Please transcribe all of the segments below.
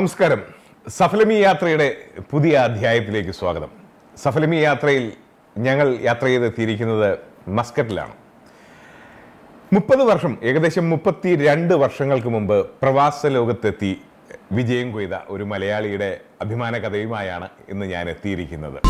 നമസ്കാരം. സഫലമി യാത്രയുടെ പുതിയ അധ്യായത്തിലേക്ക് സ്വാഗതം. സഫലമി യാത്രയിൽ ഞങ്ങൾ യാത്ര ചെയ്തെത്തിയിരിക്കുന്നത് മസ്കറ്റിലാണ്. മുപ്പത് വർഷം ഏകദേശം മുപ്പത്തി രണ്ട് വർഷങ്ങൾക്ക് മുമ്പ് പ്രവാസ ലോകത്തെത്തി വിജയം കൊയ്ത ഒരു മലയാളിയുടെ അഭിമാന കഥയുമായാണ് ഇന്ന് ഞാൻ എത്തിയിരിക്കുന്നത്.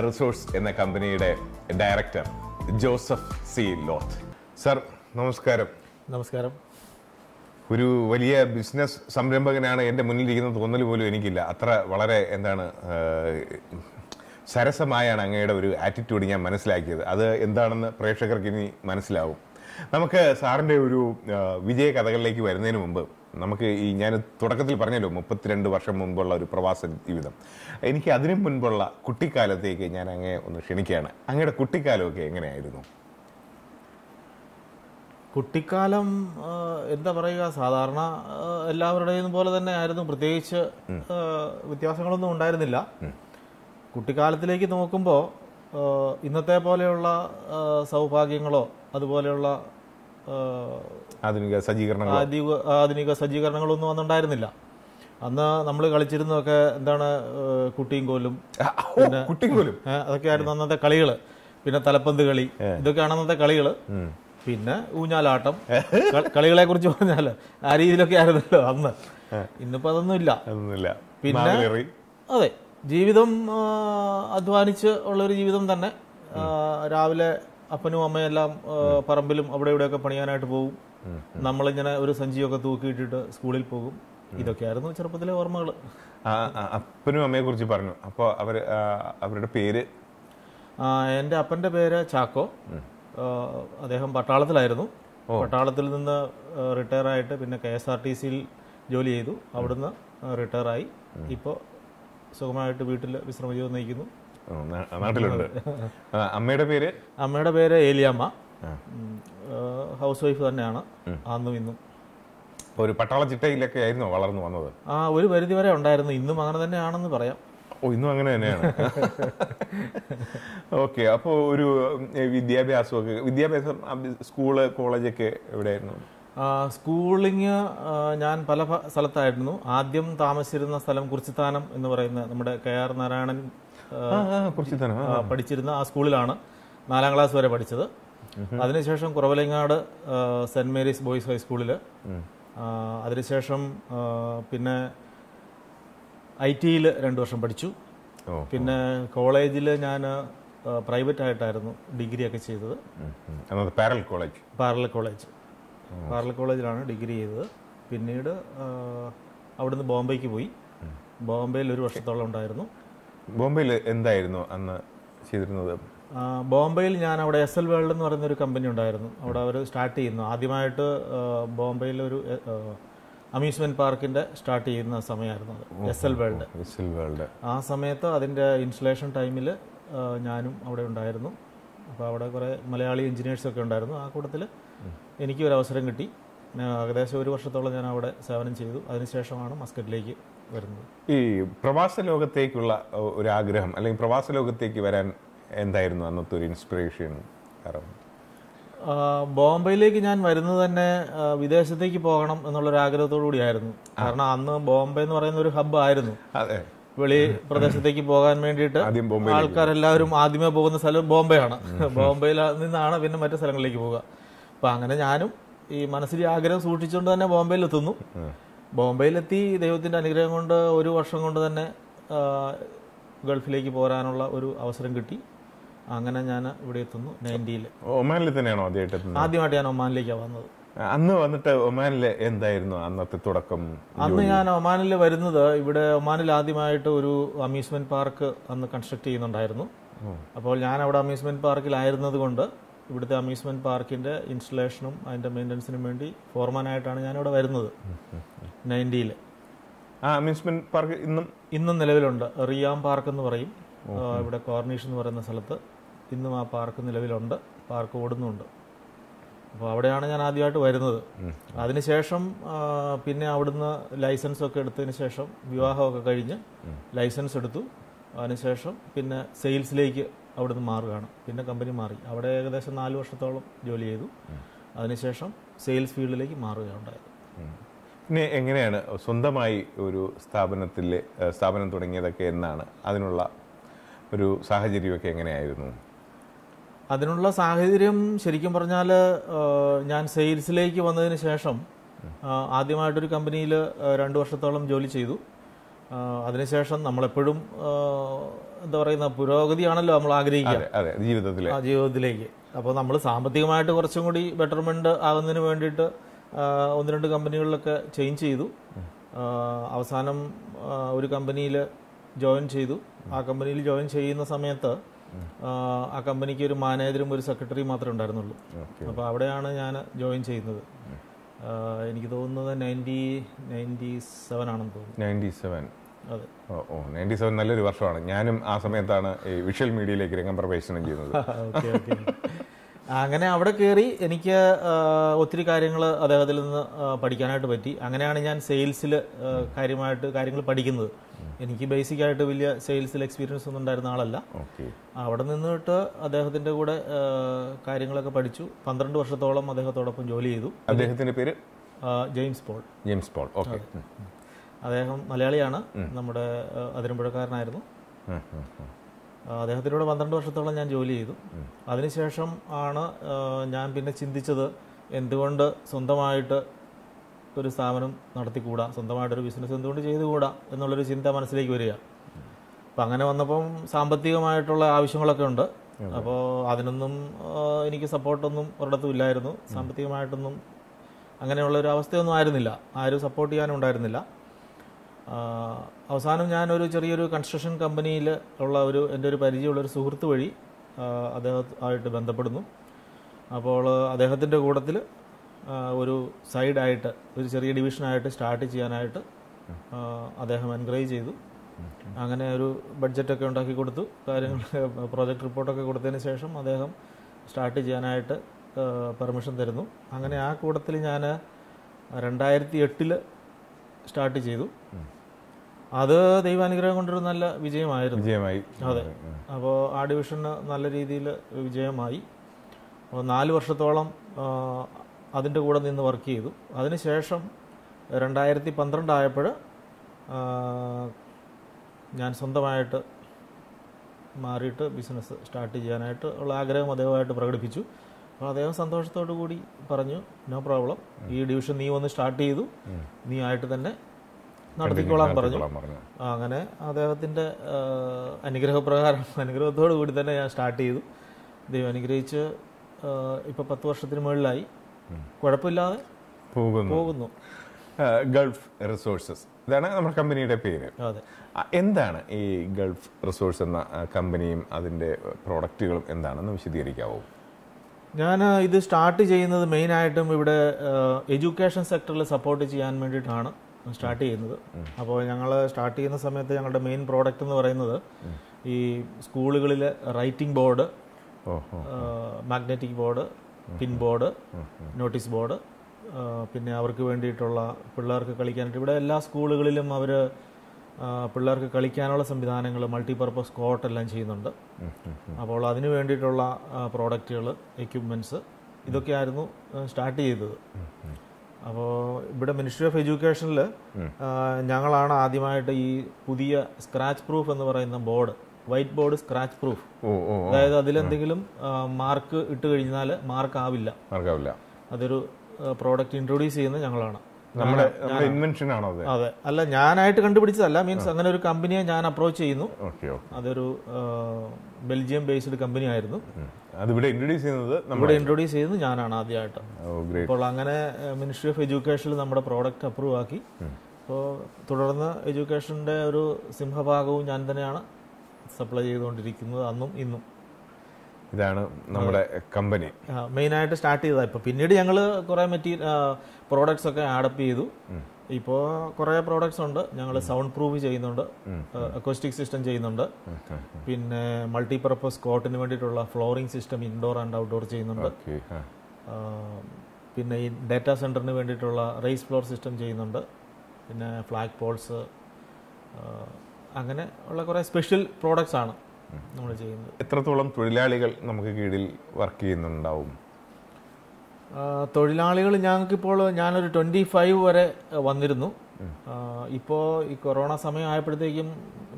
റിസോഴ്സ് എന്ന കമ്പനിയുടെ ഡയറക്ടർ ജോസഫ് സി ലോത്ത്. സർ നമസ്കാരം. നമസ്കാരം. ഒരു വലിയ ബിസിനസ് സംരംഭകനാണ് എന്റെ മുന്നിലിരിക്കുന്ന തോന്നൽ പോലും എനിക്കില്ല. അത്ര വളരെ എന്താണ് സരസമായാണ് അങ്ങയുടെ ഒരു ആറ്റിറ്റ്യൂഡ് ഞാൻ മനസ്സിലാക്കിയത്. അത് എന്താണെന്ന് പ്രേക്ഷകർക്ക് ഇനി മനസ്സിലാവും. നമുക്ക് സാറിന്റെ ഒരു വിജയ കഥകളിലേക്ക് വരുന്നതിന് മുമ്പ് നമുക്ക് ഈ ഞാൻ തുടക്കത്തിൽ പറഞ്ഞല്ലോ മുപ്പത്തിരണ്ട് വർഷം മുൻപുള്ള ഒരു പ്രവാസ ജീവിതം. എനിക്ക് അതിനു മുൻപുള്ള കുട്ടിക്കാലത്തേക്ക് ഞാൻ അങ്ങ് ഒന്ന് ക്ഷണിക്കുകയാണ്. അങ്ങയുടെ കുട്ടിക്കാലമൊക്കെ എങ്ങനെയായിരുന്നു? കുട്ടിക്കാലം എന്താ പറയുക സാധാരണ എല്ലാവരുടെയും പോലെ തന്നെ ആയിരുന്നു. പ്രത്യേകിച്ച് വ്യത്യാസങ്ങളൊന്നും ഉണ്ടായിരുന്നില്ല. കുട്ടിക്കാലത്തിലേക്ക് നോക്കുമ്പോൾ ഇന്നത്തെ പോലെയുള്ള സൗഭാഗ്യങ്ങളോ അതുപോലെയുള്ള ആധുനിക സജ്ജീകരണങ്ങൾ ആധുനിക സജ്ജീകരണങ്ങളൊന്നും അന്നുണ്ടായിരുന്നില്ല അന്ന് നമ്മൾ കളിച്ചിരുന്നതൊക്കെ എന്താണ് കുട്ടിയും കോലും കുട്ടിയും കോലും. അതൊക്കെ ആയിരുന്നു അന്നത്തെ കളികൾ പിന്നെ തലപ്പന്ത് കളി ഇതൊക്കെയാണ് അന്നത്തെ കളികൾ പിന്നെ ഊഞ്ഞാലാട്ടം. കളികളെ കുറിച്ച് പറഞ്ഞാൽ ആ രീതിയിലൊക്കെ ആയിരുന്നല്ലോ അന്ന്. ഇന്നിപ്പോ അതൊന്നും ഇല്ല. പിന്നെ അതെ ജീവിതം അധ്വാനിച്ച് ഉള്ള ഒരു ജീവിതം തന്നെ രാവിലെ അപ്പനും അമ്മയും എല്ലാം പറമ്പിലും അവിടെ ഇവിടെയൊക്കെ പണിയാനായിട്ട് പോകും നമ്മളിങ്ങനെ ഒരു സഞ്ചിയൊക്കെ തൂക്കിയിട്ടിട്ട് സ്കൂളിൽ പോകും. ഇതൊക്കെയായിരുന്നു ചെറുപ്പത്തിലെ ഓർമ്മകൾ അപ്പനും അമ്മയെ കുറിച്ച് പറഞ്ഞു. അപ്പോൾ അവർ അവരുടെ പേര്? എന്റെ അപ്പന്റെ പേര് ചാക്കോ. അദ്ദേഹം പട്ടാളത്തിലായിരുന്നു. പട്ടാളത്തിൽ നിന്ന് റിട്ടയർ ആയിട്ട് പിന്നെ കെ എസ് ആർ ടി സിയിൽ ജോലി ചെയ്തു. അവിടുന്ന് റിട്ടയർ ആയി ഇപ്പോൾ സുഖമായിട്ട് വീട്ടിൽ വിശ്രമജീവിതം നയിക്കുന്നു. നാട്ടിലുണ്ട്. അമ്മയുടെ പേര്? അമ്മയുടെ പേര് ഏലിയമ്മ. ഹൗസ് വൈഫ് തന്നെയാണ്. അന്നും ഇന്നും. ഒരു പട്ടാള ചിട്ടയിലൊക്കെ ആയിരുന്നു വളർന്നു വന്നത്? ആ ഒരു പരിധി വരെ ഉണ്ടായിരുന്നു. ഇന്നും അങ്ങനെ തന്നെയാണെന്ന് പറയാം. ഓ ഇന്നും അങ്ങനെ തന്നെയാണ്. ഓക്കെ അപ്പോൾ ഒരു വിദ്യാഭ്യാസമൊക്കെ വിദ്യാഭ്യാസം സ്കൂൾ കോളേജൊക്കെ എവിടെയായിരുന്നു? സ്കൂളിങ് ഞാൻ പല സ്ഥലത്തായിരുന്നു. ആദ്യം താമസിച്ചിരുന്ന സ്ഥലം കുറിച്ചിത്താനം എന്ന് പറയുന്ന നമ്മുടെ കെ ആർ നാരായണൻ പഠിച്ചിരുന്ന ആ സ്കൂളിലാണ് നാലാം ക്ലാസ് വരെ പഠിച്ചത്. അതിനുശേഷം കുറവലങ്ങാട് സെന്റ് മേരീസ് ബോയ്സ് ഹൈസ്കൂളിൽ അതിനുശേഷം പിന്നെ ഐ ടിയിൽ രണ്ട് വർഷം പഠിച്ചു. പിന്നെ കോളേജിൽ ഞാൻ പ്രൈവറ്റ് ആയിട്ടായിരുന്നു ഡിഗ്രി ഒക്കെ ചെയ്തത്. Parallel college parallel college parallel കോളേജിലാണ് ഡിഗ്രി ചെയ്തത്. പിന്നീട് അവിടുന്ന് ബോംബെക്ക് പോയി. ബോംബെയിൽ ഒരു വർഷത്തോളം ഉണ്ടായിരുന്നു. ബോംബെയിൽ എന്തായിരുന്നു അന്ന് ചെയ്തിരുന്നത്? ബോംബെയിൽ ഞാൻ അവിടെ എസ് എൽ വേൾഡ് എന്ന് പറയുന്ന ഒരു കമ്പനി ഉണ്ടായിരുന്നു. അവിടെ അവർ സ്റ്റാർട്ട് ചെയ്യുന്നു. ആദ്യമായിട്ട് ബോംബെയിൽ ഒരു അമ്യൂസ്മെന്റ് പാർക്കിന്റെ സ്റ്റാർട്ട് ചെയ്യുന്ന സമയമായിരുന്നു S L world S L world ആ സമയത്ത് അതിന്റെ ഇൻസ്റ്റലേഷൻ ടൈമിൽ ഞാനും അവിടെ ഉണ്ടായിരുന്നു. അപ്പോൾ അവിടെ കുറേ മലയാളി എഞ്ചിനീയേഴ്സ് ഒക്കെ ഉണ്ടായിരുന്നു. ആ കൂട്ടത്തിൽ എനിക്ക് ഒരു അവസരം കിട്ടി. ഏകദേശം ഒരു വർഷത്തോളം ഞാൻ അവിടെ സേവനം ചെയ്തു. അതിനുശേഷമാണ് മസ്കറ്റിലേക്ക് വരുന്നത്. ഈ പ്രവാസ ലോകത്തേക്കുള്ള ഒരു ആഗ്രഹം അല്ലെങ്കിൽ പ്രവാസ ലോകത്തേക്ക് വരാൻ എന്തായിരുന്നു അന്നത്തെ ഒരു ഇൻസ്പിറേഷൻ കാരണം? ബോംബെയിലേക്ക് ഞാൻ വരുന്നത് തന്നെ വിദേശത്തേക്ക് പോകണം എന്നുള്ളൊരു ആഗ്രഹത്തോടു കൂടിയായിരുന്നു. കാരണം അന്ന് ബോംബെ എന്ന് പറയുന്ന ഒരു ഹബ് ആയിരുന്നു. അതെ. വെളി പ്രദേശത്തേക്ക് പോകാൻ വേണ്ടിയിട്ട് ആൾക്കാരെല്ലാവരും ആദ്യമേ പോകുന്ന സ്ഥലം ബോംബെയാണ്. ബോംബെയിൽ നിന്നാണ് പിന്നെ മറ്റു സ്ഥലങ്ങളിലേക്ക് പോകുക അപ്പൊ അങ്ങനെ ഞാനും ഈ മനസ്സിൽ ആഗ്രഹം സൂക്ഷിച്ചുകൊണ്ട് തന്നെ ബോംബെയിൽ എത്തുന്നു ബോംബെയിലെത്തി ദൈവത്തിന്റെ അനുഗ്രഹം കൊണ്ട് ഒരു വർഷം കൊണ്ട് തന്നെ ഗൾഫിലേക്ക് പോരാനുള്ള ഒരു അവസരം കിട്ടി. അങ്ങനെ ഞാൻ ഇവിടെ എത്തുന്നു നയന്റിയിൽ ഒമാനിൽ തന്നെയാണോ ആദ്യമായിട്ട് ആദ്യമായിട്ട് ഞാൻ ഒമാനിലേക്കാണ് വന്നത്. അന്ന് വന്നിട്ട് ഒമാനിൽ എന്തായിരുന്നു അന്നത്തെ തുടക്കം അന്ന് ഞാൻ ഒമാനിൽ വരുന്നത് ഇവിടെ ഒമാനിൽ ആദ്യമായിട്ട് ഒരു അമ്യൂസ്മെന്റ് പാർക്ക് അന്ന് കൺസ്ട്രക്ട് ചെയ്യുന്നുണ്ടായിരുന്നു. അപ്പോൾ ഞാൻ അവിടെ അമ്യൂസ്മെന്റ് പാർക്കിലായിരുന്നത് കൊണ്ട് ഇവിടുത്തെ അമ്യൂസ്മെന്റ് പാർക്കിന്റെ ഇൻസ്റ്റലേഷനും അതിന്റെ മെയിന്റനൻസിനും വേണ്ടി ഫോർമാനായിട്ടാണ് ഞാനിവിടെ ഇവിടെ വരുന്നത്. നയന്റിയിൽ ആ അമ്യൂസ്മെന്റ് പാർക്ക് ഇന്നും? ഇന്നും നിലവിലുണ്ട്. റിയാം പാർക്ക് എന്ന് പറയും. ഇവിടെ കോർണീഷ് എന്ന് പറയുന്ന സ്ഥലത്ത് ഇന്നും ആ പാർക്ക് നിലവിലുണ്ട്. പാർക്ക് ഓടുന്നുണ്ട്. അപ്പോൾ അവിടെയാണ് ഞാൻ ആദ്യമായിട്ട് വരുന്നത്. അതിനുശേഷം പിന്നെ അവിടുന്ന് ലൈസൻസ് ഒക്കെ എടുത്തതിന് ശേഷം വിവാഹമൊക്കെ കഴിഞ്ഞ് ലൈസൻസ് എടുത്തു. അതിനുശേഷം പിന്നെ സെയിൽസിലേക്ക് അവിടുന്ന് മാറുകയാണ്. പിന്നെ കമ്പനി മാറി. അവിടെ ഏകദേശം നാല് വർഷത്തോളം ജോലി ചെയ്തു. അതിനുശേഷം സെയിൽസ് ഫീൽഡിലേക്ക് മാറുകയുണ്ടായത് പിന്നെ എങ്ങനെയാണ് സ്വന്തമായി ഒരു സ്ഥാപനത്തിൽ സ്ഥാപനം തുടങ്ങിയതൊക്കെ എന്നാണ് അതിനുള്ള ഒരു സാഹചര്യമൊക്കെ എങ്ങനെയായിരുന്നു? അതിനുള്ള സാഹചര്യം ശരിക്കും പറഞ്ഞാൽ ഞാൻ സെയിൽസിലേക്ക് വന്നതിന് ശേഷം ആദ്യമായിട്ടൊരു കമ്പനിയിൽ രണ്ട് വർഷത്തോളം ജോലി ചെയ്തു. അതിനുശേഷം നമ്മളെപ്പോഴും എന്താ പറയുന്ന പുരോഗതിയാണല്ലോ നമ്മൾ ആഗ്രഹിക്കുക. ജീവിതത്തിലേക്ക്. അപ്പോൾ നമ്മൾ സാമ്പത്തികമായിട്ട് കുറച്ചും കൂടി ബെറ്റർമെന്റ് ആകുന്നതിന് വേണ്ടിയിട്ട് ഒന്ന് രണ്ട് കമ്പനികളിലൊക്കെ ചേഞ്ച് ചെയ്തു. അവസാനം ഒരു കമ്പനിയിൽ ജോയിൻ ചെയ്തു. ആ കമ്പനിയിൽ ജോയിൻ ചെയ്യുന്ന സമയത്ത് ആ, കമ്പനിക്ക് ഒരു മാനേജറും ഒരു സെക്രട്ടറിയും മാത്രമേ ഉണ്ടായിരുന്നുള്ളൂ. അപ്പോൾ അവിടെയാണ് ഞാൻ ജോയിൻ ചെയ്യുന്നത്. എനിക്ക് തോന്നുന്നത് നയന്റി നയന്റി സെവൻ ആണെന്ന് തോന്നുന്നു. Ninety seven. ഓ നയന്റി സെവൻ നല്ലൊരു വർഷമാണ്. ഞാനും ആ സമയത്താണ് ഈ വിഷ്വൽ മീഡിയയിലേക്ക് രംഗം പ്രവേശനം ചെയ്യുന്നത്. അങ്ങനെ അവിടെ കയറി എനിക്ക് ഒത്തിരി കാര്യങ്ങൾ അദ്ദേഹത്തിൽ നിന്ന് പഠിക്കാനായിട്ട് പറ്റി. അങ്ങനെയാണ് ഞാൻ സെയിൽസിൽ കാര്യമായിട്ട് കാര്യങ്ങൾ പഠിക്കുന്നത്. എനിക്ക് ബേസിക് ആയിട്ട് വലിയ സെയിൽസിൽ എക്സ്പീരിയൻസ് ഒന്നും ഉണ്ടായിരുന്ന ആളല്ല. അവിടെ നിന്നിട്ട് അദ്ദേഹത്തിന്റെ കൂടെ കാര്യങ്ങളൊക്കെ പഠിച്ചു. പന്ത്രണ്ട് വർഷത്തോളം അദ്ദേഹത്തോടൊപ്പം ജോലി ചെയ്തു. അദ്ദേഹത്തിന്റെ പേര്? James Paul. James Paul. Okay. അദ്ദേഹം മലയാളിയാണ്. നമ്മുടെ അതിരമ്പുഴക്കാരനായിരുന്നു. അദ്ദേഹത്തിനോട് പന്ത്രണ്ട് വർഷത്തോളം ഞാൻ ജോലി ചെയ്തു. അതിനുശേഷം ആണ് ഞാൻ പിന്നെ ചിന്തിച്ചത് എന്തുകൊണ്ട് സ്വന്തമായിട്ട് ഒരു സ്ഥാപനം നടത്തിക്കൂടാ? സ്വന്തമായിട്ടൊരു ബിസിനസ് എന്തുകൊണ്ട് ചെയ്തുകൂടാ? എന്നുള്ളൊരു ചിന്ത മനസ്സിലേക്ക് വരിക. അപ്പം അങ്ങനെ വന്നപ്പം സാമ്പത്തികമായിട്ടുള്ള ആവശ്യങ്ങളൊക്കെ ഉണ്ട്. അപ്പോൾ അതിനൊന്നും എനിക്ക് സപ്പോർട്ടൊന്നും ഒരിടത്തും ഇല്ലായിരുന്നു. സാമ്പത്തികമായിട്ടൊന്നും അങ്ങനെയുള്ള ഒരു അവസ്ഥയൊന്നും ആയിരുന്നില്ല. ആരും സപ്പോർട്ട് ചെയ്യാനും ഉണ്ടായിരുന്നില്ല അവസാനം ഞാനൊരു ചെറിയൊരു കൺസ്ട്രക്ഷൻ കമ്പനിയിൽ ഉള്ള ഒരു എന്റെ ഒരു പരിചയമുള്ള ഒരു സുഹൃത്ത് വഴി അദ്ദേഹമായിട്ട് ബന്ധപ്പെടുന്നു. അപ്പോൾ അദ്ദേഹത്തിന്റെ കൂട്ടത്തിൽ ഒരു സൈഡായിട്ട് ഒരു ചെറിയ ഡിവിഷനായിട്ട് സ്റ്റാർട്ട് ചെയ്യാനായിട്ട് അദ്ദേഹം എൻകറേജ് ചെയ്തു. അങ്ങനെ ഒരു ബഡ്ജറ്റൊക്കെ ഉണ്ടാക്കി കൊടുത്തു. കാര്യങ്ങൾ പ്രോജക്റ്റ് റിപ്പോർട്ടൊക്കെ കൊടുത്തതിന് ശേഷം അദ്ദേഹം സ്റ്റാർട്ട് ചെയ്യാനായിട്ട് പെർമിഷൻ തരുന്നു. അങ്ങനെ ആ കൂട്ടത്തിൽ ഞാൻ രണ്ടായിരത്തി എട്ടിൽ സ്റ്റാർട്ട് ചെയ്തു. അത് ദൈവാനുഗ്രഹം കൊണ്ടൊരു നല്ല വിജയമായിരുന്നു. വിജയമായി. അതെ. അപ്പോൾ ആ ഡിവിഷന് നല്ല രീതിയിൽ വിജയമായി. അപ്പോൾ നാല് വർഷത്തോളം അതിന്റെ കൂടെ നിന്ന് വർക്ക് ചെയ്തു. അതിനുശേഷം രണ്ടായിരത്തി പന്ത്രണ്ടായപ്പോൾ ഞാൻ സ്വന്തമായിട്ട് മാറിയിട്ട് ബിസിനസ് സ്റ്റാർട്ട് ചെയ്യാനായിട്ട് ഉള്ള ആഗ്രഹം അദ്ദേഹമായിട്ട് പ്രകടിപ്പിച്ചു. അപ്പോൾ അദ്ദേഹം സന്തോഷത്തോടു കൂടി പറഞ്ഞു നോ പ്രോബ്ലം ഈ ഡിവിഷൻ നീ വന്ന് സ്റ്റാർട്ട് ചെയ്തു. നീ ആയിട്ട് തന്നെ നടത്തിക്കോളാൻ പറഞ്ഞു. അങ്ങനെ അദ്ദേഹത്തിന്റെ അനുഗ്രഹപ്രകാരം അനുഗ്രഹത്തോടു കൂടി തന്നെ ഞാൻ സ്റ്റാർട്ട് ചെയ്തു. ദൈവം അനുഗ്രഹിച്ച് ആ, ഇപ്പൊ പത്ത് വർഷത്തിന് മുകളിലായി. കുഴപ്പമില്ലാതെ പോകുന്നു. പോകുന്നു. Gulf Resources. ഇതാണ് നമ്മുടെ കമ്പനിയുടെ പേര്. അതെ. എന്താണ് ഈ ഗൾഫ് റിസോഴ്സ് എന്ന കമ്പനിയും അതിന്റെ പ്രോഡക്റ്റുകളും എന്താണെന്ന് വിശദീകരിക്കാവോ? ഞാൻ ഇത് സ്റ്റാർട്ട് ചെയ്യുന്നത് മെയിനായിട്ടും ഇവിടെ എഡ്യൂക്കേഷൻ സെക്ടറിൽ സപ്പോർട്ട് ചെയ്യാൻ വേണ്ടിയിട്ടാണ്. സ്റ്റാർട്ട് ചെയ്യുന്നത്. അപ്പോൾ ഞങ്ങൾ സ്റ്റാർട്ട് ചെയ്യുന്ന സമയത്ത് ഞങ്ങളുടെ മെയിൻ പ്രോഡക്റ്റ് എന്ന് പറയുന്നത് ഈ സ്കൂളുകളിലെ writing board magnetic board pin board notice board പിന്നെ അവർക്ക് വേണ്ടിയിട്ടുള്ള പിള്ളേർക്ക് കളിക്കാനായിട്ട്. ഇവിടെ എല്ലാ സ്കൂളുകളിലും അവർ പിള്ളേർക്ക് കളിക്കാനുള്ള സംവിധാനങ്ങൾ മൾട്ടിപർപ്പസ് കോട്ട് എല്ലാം ചെയ്യുന്നുണ്ട്. അപ്പോൾ അതിന് വേണ്ടിയിട്ടുള്ള പ്രോഡക്റ്റുകൾ എക്യുപ്മെന്റ്സ് ഇതൊക്കെയായിരുന്നു സ്റ്റാർട്ട് ചെയ്തത്. അപ്പോൾ ഇവിടെ മിനിസ്ട്രി ഓഫ് എഡ്യൂക്കേഷനിൽ ഞങ്ങളാണ് ആദ്യമായിട്ട് ഈ പുതിയ സ്ക്രാച്ച് പ്രൂഫ് എന്ന് പറയുന്ന board white board scratch proof അതായത് അതിലെന്തെങ്കിലും മാർക്ക് ഇട്ട് കഴിഞ്ഞാൽ മാർക്ക് ആവില്ല. അതൊരു പ്രോഡക്റ്റ് ഇൻട്രൊഡ്യൂസ് ചെയ്യുന്നത് ഞങ്ങളാണ്. നമ്മുടെ നമ്മുടെ ഇൻവെൻഷൻ ആണോ അതെ? അല്ല ഞാനായിട്ട് കണ്ടുപിടിച്ചതല്ല. മീൻസ് അങ്ങനെ ഒരു കമ്പനിയെ ഞാൻ അപ്രോച്ച് ചെയ്യുന്നു. അതൊരു ബെൽജിയം ബേസ്ഡ് കമ്പനി ആയിരുന്നു. അതിവിടെ ഇൻട്രൊഡ്യൂസ് ചെയ്യുന്നത് നമ്മൾ ഇവിടെ ഇൻട്രൊഡ്യൂസ് ചെയ്യുന്നത് ഞാനാണ് ആദ്യമായിട്ട്. അപ്പോൾ അങ്ങനെ മിനിസ്ട്രി ഓഫ് എഡ്യൂക്കേഷനിൽ നമ്മുടെ പ്രോഡക്റ്റ് അപ്രൂവ് ആക്കി. അപ്പോൾ തുടർന്ന് എഡ്യൂക്കേഷന്റെ ഒരു സിംഹഭാഗവും ഞാൻ തന്നെയാണ് സപ്ലൈ ചെയ്തുകൊണ്ടിരിക്കുന്നത് അന്നും ഇന്നും. ഇതാണ് നമ്മുടെ കമ്പനി മെയിനായിട്ട് സ്റ്റാർട്ട് ചെയ്തതാണ് ഇപ്പോൾ പിന്നീട് ഞങ്ങൾ കുറേ മെറ്റീരിയൽ പ്രോഡക്ട്സ് ഒക്കെ ആഡപ്പ് ചെയ്തു. ഇപ്പോൾ കുറേ പ്രോഡക്ട്സ് ഉണ്ട്. ഞങ്ങൾ സൗണ്ട് പ്രൂഫ് ചെയ്യുന്നുണ്ട്. അക്കോസ്റ്റിക് സിസ്റ്റം ചെയ്യുന്നുണ്ട്. പിന്നെ മൾട്ടിപർപ്പസ് കോട്ടിന് വേണ്ടിയിട്ടുള്ള flooring system indoor and outdoor ചെയ്യുന്നുണ്ട്. പിന്നെ ഈ ഡാറ്റാ സെന്ററിന് വേണ്ടിയിട്ടുള്ള റേസ് ഫ്ലോർ സിസ്റ്റം ചെയ്യുന്നുണ്ട്. പിന്നെ ഫ്ലാഗ് പോൾസ് അങ്ങനെ ഉള്ള കുറേ സ്പെഷ്യൽ പ്രോഡക്ട്സ് ആണ് നമ്മൾ ചെയ്യുന്നത്. എത്രത്തോളം തൊഴിലാളികൾ നമുക്ക് കീഴിൽ വർക്ക് ചെയ്യുന്നുണ്ടാവും? തൊഴിലാളികൾ ഞങ്ങൾക്കിപ്പോൾ ഞാനൊരു ട്വന്റി ഫൈവ് വരെ വന്നിരുന്നു. ഇപ്പോൾ ഈ കൊറോണ സമയം ആയപ്പോഴത്തേക്കും